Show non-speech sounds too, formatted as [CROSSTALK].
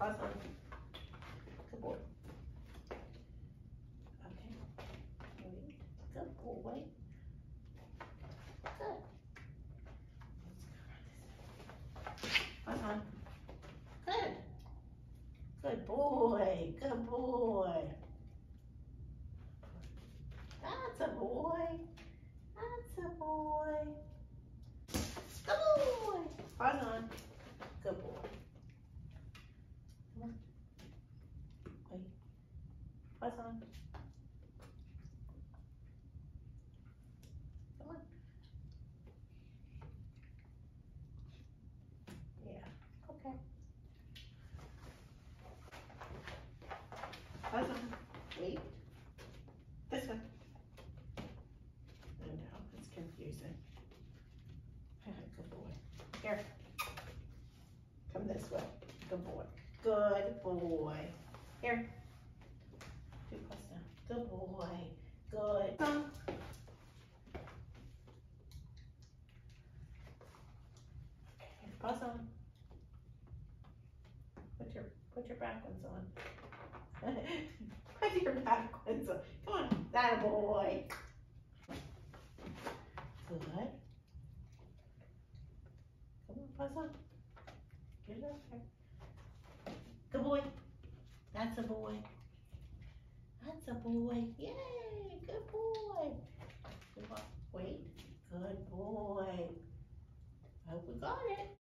On. Good boy. Okay. Good boy. Good. Paws on. Good. Good boy. Good boy. That's a boy. That's a boy. Good boy. Paws on. Good boy. Come on. Wait. Paws on. Come on. Yeah, okay. On. Wait. This way. It's confusing. Good boy. Here. Come this way. Good boy. Good boy. Here. Two paws down. Good boy. Good. Paws on. Put your put your back ones on. [LAUGHS] put your back ones on. Come on, that a boy. Good. Come on, paws on. Get it up there. Good boy. That's a boy. That's a boy. Yay, good boy. Good boy. Wait, good boy. I hope we got it.